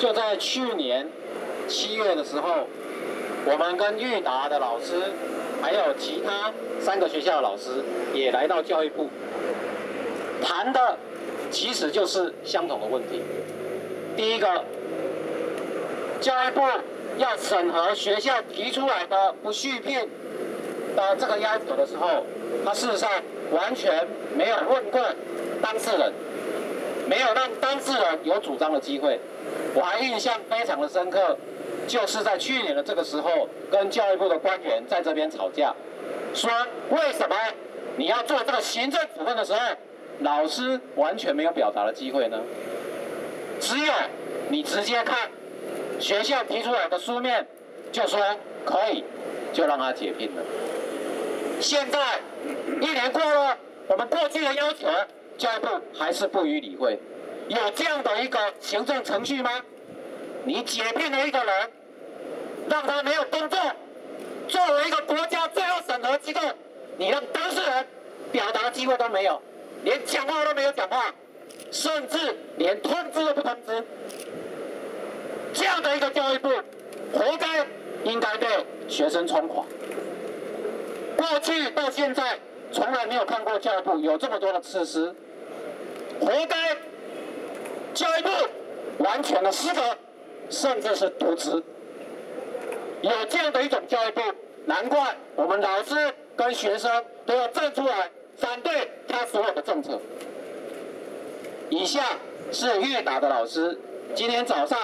就在去年七月的时候，我们跟裕达的老师，还有其他三个学校的老师，也来到教育部，谈的其实就是相同的问题。第一个，教育部要审核学校提出来的不续聘的这个要求的时候，他事实上完全没有问过当事人，没有让当事人有主张的机会。我还印象非常的深刻，就是在去年的这个时候，跟教育部的官员在这边吵架，说为什么你要做这个行政处分的时候，老师完全没有表达的机会呢？只有你直接看学校提出来的书面，就说可以，就让他解聘了。现在一年过了，我们过去的要求，教育部还是不予理会。有这样的一个行政程序吗？你解聘了一个人，让他没有工作，作为一个国家最后审核机构，你让当事人表达机会都没有，连讲话都没有讲话，甚至连通知都不通知，这样的一个教育部，活该应该被学生冲垮。过去到现在，从来没有看过教育部有这么多的措施，活该。教育部完全的失德，甚至是渎职。有这样的一种教育部，难怪我们老师跟学生都要站出来反对他所有的政策。以下是粤打的老师今天早上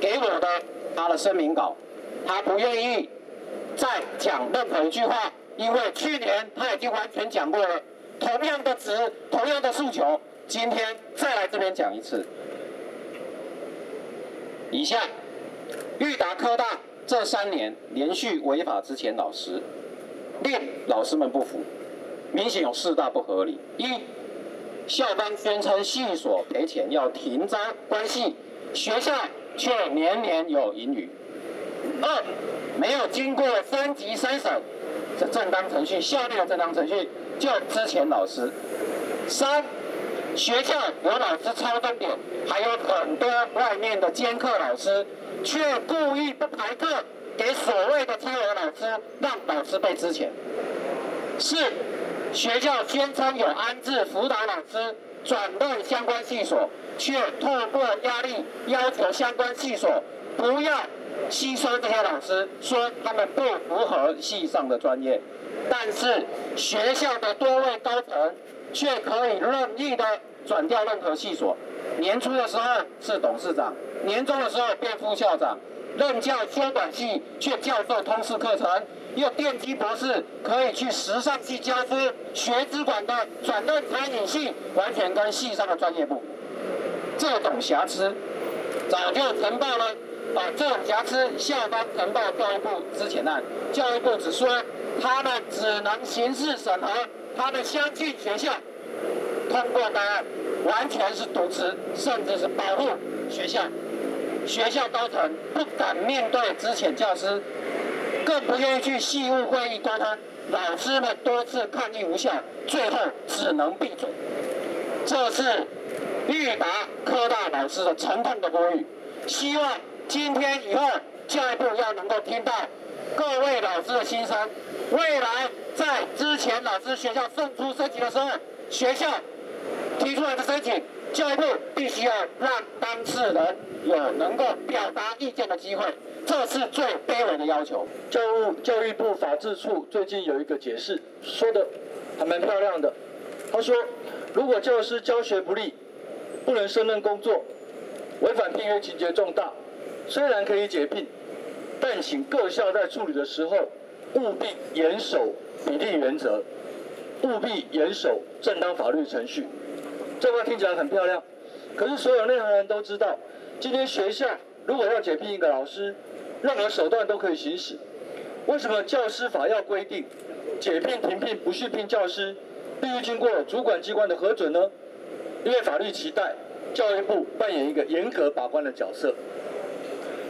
给我的他的声明稿，他不愿意再讲任何一句话，因为去年他已经完全讲过了同样的词、同样的诉求，今天再来这边讲一次。以下，裕达科大这三年连续违法之前，老师令老师们不服，明显有四大不合理：一，校方宣称系所赔钱要停招关系，学校却年年有盈余；二，没有经过三级三审的正当程序、效力的正当程序就之前老师；三。学校有老师超重点，还有很多外面的兼课老师，却故意不排课给所谓的超额老师，让老师被之前。四，学校宣称有安置辅导老师转到相关系所，却透过压力要求相关系所不要吸收这些老师，说他们不符合系上的专业。但是学校的多位高层却可以任意的。转调任何系所，年初的时候是董事长，年终的时候变副校长，任教修短系却教授通识课程，用电机博士可以去时尚系教书，学资管的转任餐饮系，完全跟系上的专业部。这种瑕疵早就呈报了，把这种瑕疵校方呈报教育部之前案，教育部只说他们只能刑事审核他的相近学校。通过的完全是渎职，甚至是保护学校。学校高层不敢面对之前教师，更不愿意去系务会议沟通。老师们多次抗议无效，最后只能闭嘴。这是裕达科大老师的沉痛的呼吁。希望今天以后教育部要能够听到各位老师的心声。未来在之前老师学校送出申请的时候，学校。提出来的申请，教育部必须要让当事人有能够表达意见的机会，这是最卑微的要求。教务教育部法制处最近有一个解释，说的还蛮漂亮的。他说，如果教师教学不力，不能胜任工作，违反聘约情节重大，虽然可以解聘，但请各校在处理的时候务必严守比例原则，务必严守正当法律程序。这话听起来很漂亮，可是所有内行人都知道，今天学校如果要解聘一个老师，任何手段都可以行使。为什么教师法要规定解聘、停聘、不续聘教师必须经过主管机关的核准呢？因为法律期待教育部扮演一个严格把关的角色。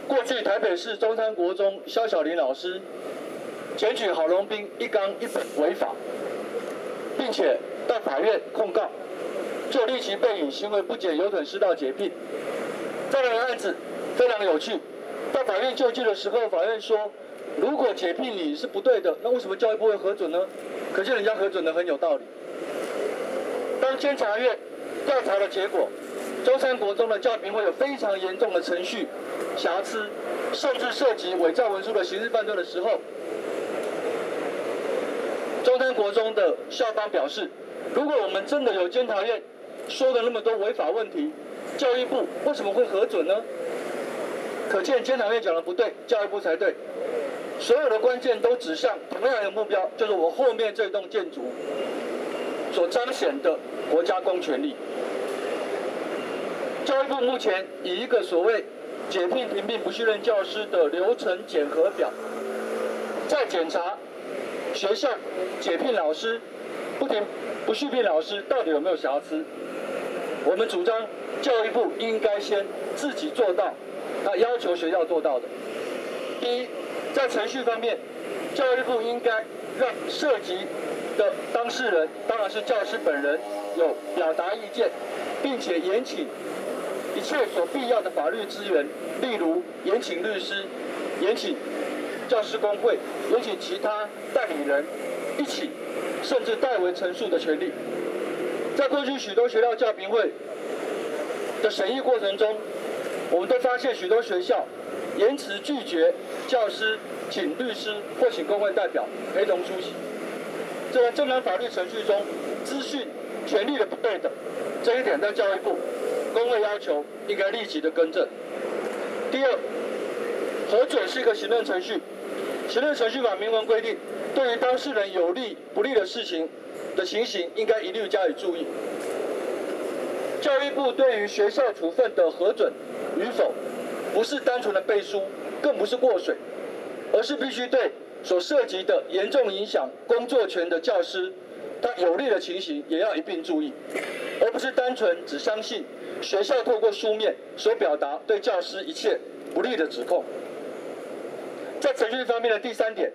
过去台北市中山国中肖小林老师检举郝龙斌一纲一本违法，并且到法院控告，就立即被以行为不检有损师道解聘。这样的案子非常有趣。到法院就绪的时候，法院说，如果解聘你是不对的，那为什么教育部会核准呢？可见人家核准的很有道理。当监察院调查的结果，中山国中的教评会有非常严重的程序瑕疵，甚至涉及伪造文书的刑事犯罪的时候，中山国中的校方表示，如果我们真的有监察院说的那么多违法问题，教育部为什么会核准呢？可见监察院讲的不对，教育部才对。所有的关键都指向同样一个目标，就是我后面这栋建筑所彰显的国家公权力。教育部目前以一个所谓解聘、停聘、不续任教师的流程检核表，在检查学校解聘老师、不停不续聘老师到底有没有瑕疵。我们主张教育部应该先自己做到，他要求学校做到的。第一，在程序方面，教育部应该让涉及的当事人，当然是教师本人，有表达意见，并且严请一切所必要的法律资源，例如严请律师、严请教师工会、严请其他代理人一起，甚至代为陈述的权利。在过去许多学校教评会的审议过程中，我们都发现许多学校严词拒绝教师请律师或请工会代表陪同出席。这在正常法律程序中，资讯权利的不对等，这一点在教育部工会要求应该立即的更正。第二，核准是一个行政程序，行政程序法明文规定，对于当事人有利不利的事情。的情形应该一律加以注意。教育部对于学校处分的核准与否，不是单纯的背书，更不是过水，而是必须对所涉及的严重影响工作权的教师，他有利的情形也要一并注意，而不是单纯只相信学校透过书面所表达对教师一切不利的指控。在程序方面的第三点，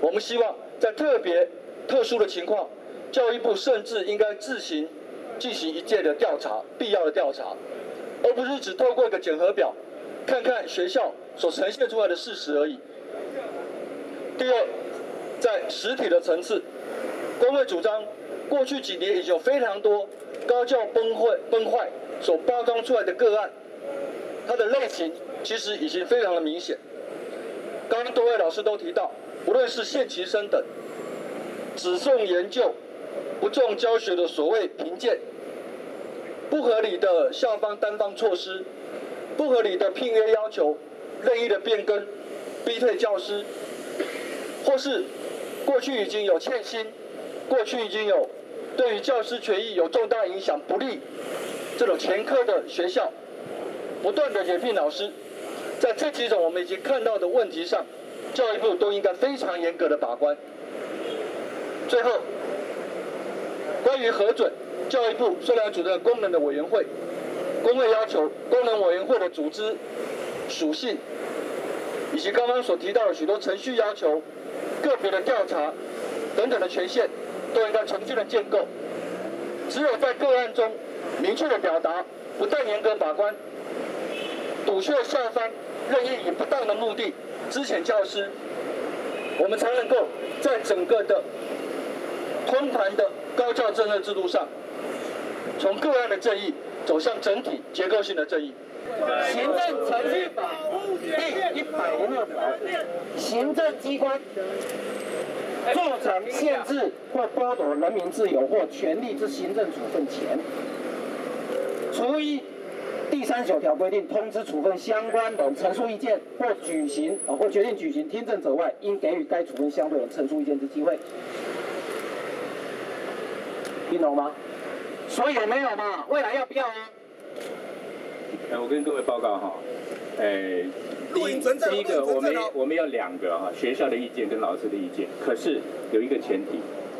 我们希望在特别特殊的情况。教育部甚至应该自行进行一届的调查，必要的调查，而不是只透过一个检核表，看看学校所呈现出来的事实而已。第二，在实体的层次，工会主张，过去几年已经有非常多高教崩溃崩坏所包装出来的个案，它的类型其实已经非常的明显。刚刚多位老师都提到，无论是现期生等，只重研究。不重教学的所谓评鉴，不合理的校方单方措施，不合理的聘约要求，任意的变更，逼退教师，或是过去已经有欠薪，过去已经有对于教师权益有重大影响不利这种前科的学校，不断的解聘老师，在这几种我们已经看到的问题上，教育部都应该非常严格的把关。最后。关于核准，教育部虽然组成功能的委员会，工会要求功能委员会的组织属性，以及刚刚所提到的许多程序要求、个别的调查等等的权限，都应该重新的建构。只有在个案中明确的表达，不但严格把关，堵却校方任意以不当的目的支遣教师，我们才能够在整个的通盘的。高教政策制度上，从个案的正义走向整体结构性的正义。行政程序法第一百零二条，行政机关做成限制或剥夺人民自由或权利之行政处分前，除一第三十九条规定通知处分相关人陈述意见或举行啊或决定举行听证者外，应给予该处分相对人陈述意见之机会。听懂吗？所以没有嘛？未来要不要啊？哎，我跟各位报告哈，哎，第一第一个，我们我们要两个哈，学校的意见跟老师的意见。可是有一个前提，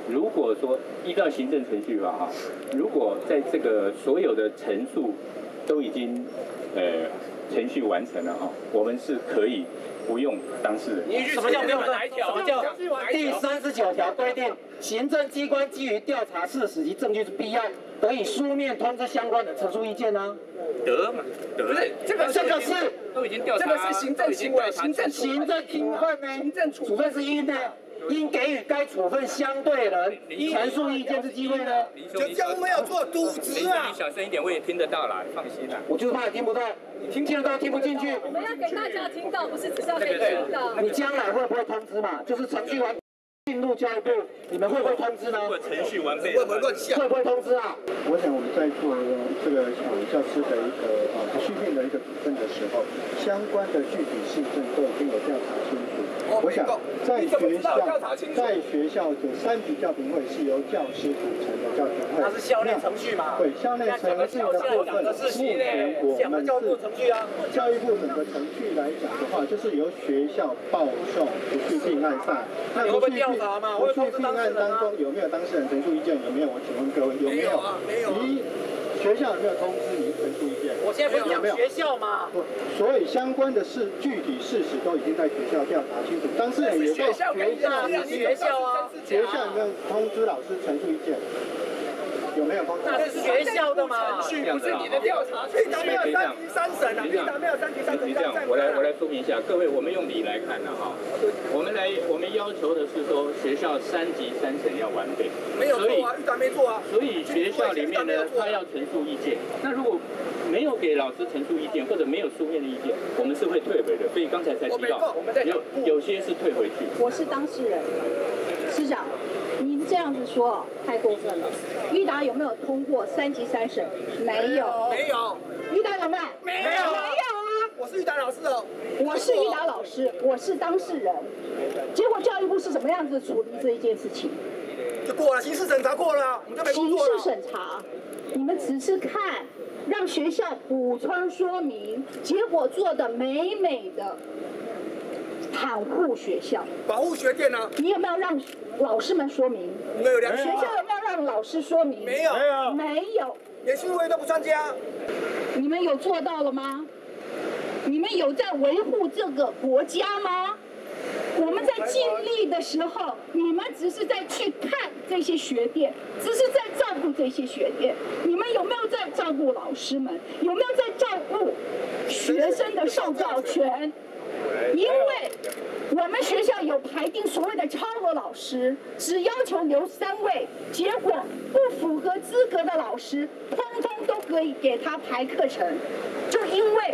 如果说依照行政程序法哈，如果在这个所有的陈述都已经呃程序完成了哈，我们是可以不用当事人。什么叫不用？什么叫第三十九条规定？行政机关基于调查事实及证据之必要，得以书面通知相关的陈述意见呢？得嘛？得。不是这个，这个是都已经调查，这个是行政行为，行政行政处分呢？行政处分是应的。应给予该处分相对人陈述意见之机会呢？就叫我们要做渎职啊！你小声一点，我也听得到啦，放心啦。我就是怕你听不到，听听得到听不进去。我们要给大家听到，不是只是要给听到。你将来会不会通知嘛？就是程序完。进入教育部，你们会不会通知呢？如果程序完备，会不会乱下？会不会通知啊？我想我们在做这个呃教师的一个呃训练的一个处分的时候，相关的具体事证都已经有调查清楚。我想在学校，在学校的三级教评会是由教师组成的教评会。那是校内程序吗？对，校内程序的部分，目前我们是教育部整个程序来讲的话，就是由学校报送不去并案上，那不去并不去并案当中有没有当事人陈述意见？有没有？我请问各位有没有？没有。一学校有没有通知您陈述意见？我现在不是讲学校吗？不，所以相关的事具体事实都已经在学校调查清楚，当事人也在学校学校啊，学校有没有通知老师陈述意见？有没有通知？那是学校的嘛？不是你的调查，你没有三级三审啊？你没有三级三审？各位，我们用理来看呢哈，我们来我们要求的是说学校三级三审要完备，没有错啊，预达没做啊。所以学校里面呢，他要陈述意见，那如果没有给老师陈述意见，或者没有书面的意见，我们是会退回的。所以刚才才提到，有有些是退回去。我是当事人，师长。您这样子说太过分了。裕达有没有通过三级三审？没有。没有。裕达有没有？没有。没有啊。我是玉达老师哦。我是玉达老师，我是当事人。结果教育部是什么样子处理这一件事情？就过了，刑事审查过了，我们就没刑事审查，你们只是看，让学校补充说明，结果做的美美的。袒护学校，保护学店呢？你有没有让老师们说明？没有。学校有没有让老师说明？没有。没有。没有。连新闻都不参加。你们有做到了吗？有在维护这个国家吗？我们在尽力的时候，你们只是在去看这些学店，只是在照顾这些学店。你们有没有在照顾老师们？有没有在照顾学生的受教权？因为我们学校有排定所谓的超额老师，只要求留三位，结果不符合资格的老师，通通都可以给他排课程，就因为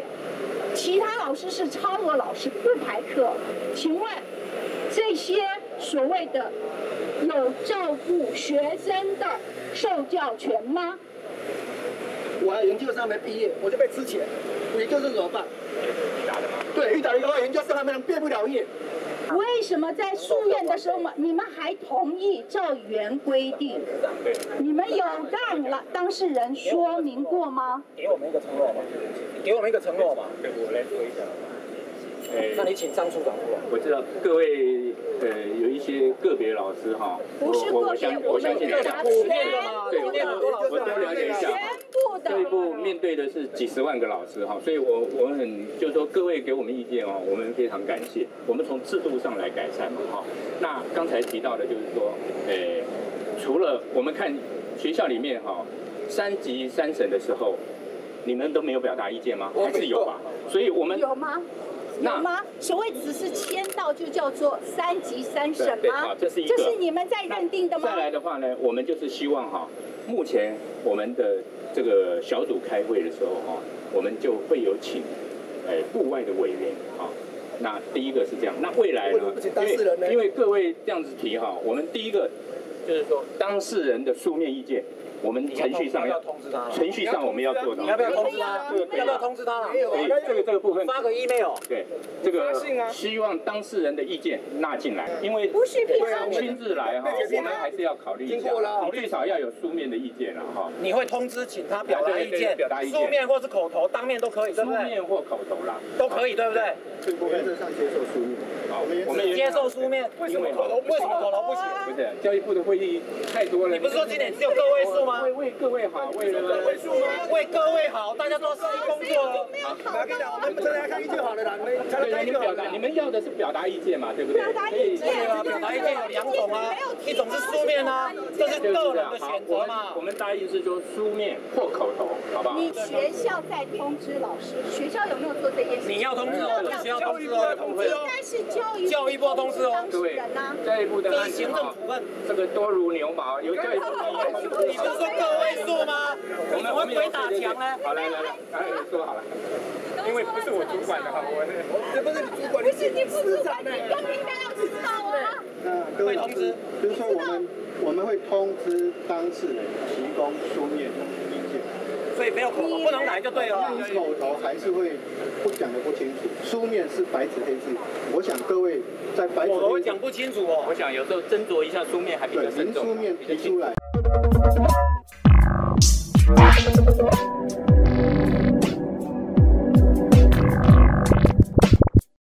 其他老师是超额老师不排课。请问这些所谓的有照顾学生的受教权吗？我研究生没毕业，我就被吃钱，研究生怎么办？对，遇到一个研究生还没能毕不了业。为什么在诉愿的时候嘛，你们还同意照原规定？你们有让了当事人说明过吗？给我们一个承诺吧，给我们一个承诺吧。我来说一下。那你请张处长过来。我知道各位呃有一些个别老师哈，我我相我相信大家普遍的嘛，对，我多了解一下。教育部面对的是几十万个老师哈，所以我我很就是说各位给我们意见哦，我们非常感谢。我们从制度上来改善嘛哈。那刚才提到的就是说，诶，除了我们看学校里面哈，三级三审的时候，你们都没有表达意见吗？还是有吧？所以我们有吗？有吗？所谓只是签到就叫做三级三审吗？这是一个。这是你们在认定的吗？再来的话呢，我们就是希望哈，目前我们的这个小组开会的时候哈，我们就会有请，哎，部外的委员啊。那第一个是这样，那未来呢？因为因为各位这样子提哈，我们第一个就是说当事人的书面意见。我们程序上要通知他，程序上我们要做到。你要不要通知他？要不要通知他？没有。这个这个部分发个 email。对，这个希望当事人的意见纳进来，因为不是亲自来哈，我们还是要考虑一下。你最少要有书面的意见了哈。你会通知请他表达意见，表达意见，书面或是口头，当面都可以，对不对？书面或口头啦，都可以，对不对？原则上接受书面。好，我们接受书面。为什么口头？为什么口头不行？不是教育部的会议太多了。你不是说今年只有个位数吗？吗？为为各位好，为了位数吗？为各位好，大家都是工作我跟你讲，我们真的要看意见好了啦，你们才对，能你们表达，你们要的是表达意见嘛，对不对？表达意见对啊，表达意见有两种啊，一种是书面啊，这是个人的选择我们嘛我。们答应是说书面或口头，好不好？你学校在通知老师，学校有没有做这件事？你要通知哦，你需要通知哦，应该是教育教育部要通知哦当事各位人呐。，这一步的行政处分。这个多如牛毛，有教育部你不是说个位数吗？我们我们鬼打墙呢？好，来来来，来说好了，因为不是我主管的哈，我这不是你主管，不是你不是管，你更应该要知道啊。那各位老师，就是说我们我们会通知当事人提供书面的意见，所以没有口头，不能来就对了。口头还是会不讲的不清楚，书面是白纸黑字。我想各位在白纸黑字口头会讲不清楚哦。我想有时候斟酌一下书面还比较对，慎重，您书面提出来。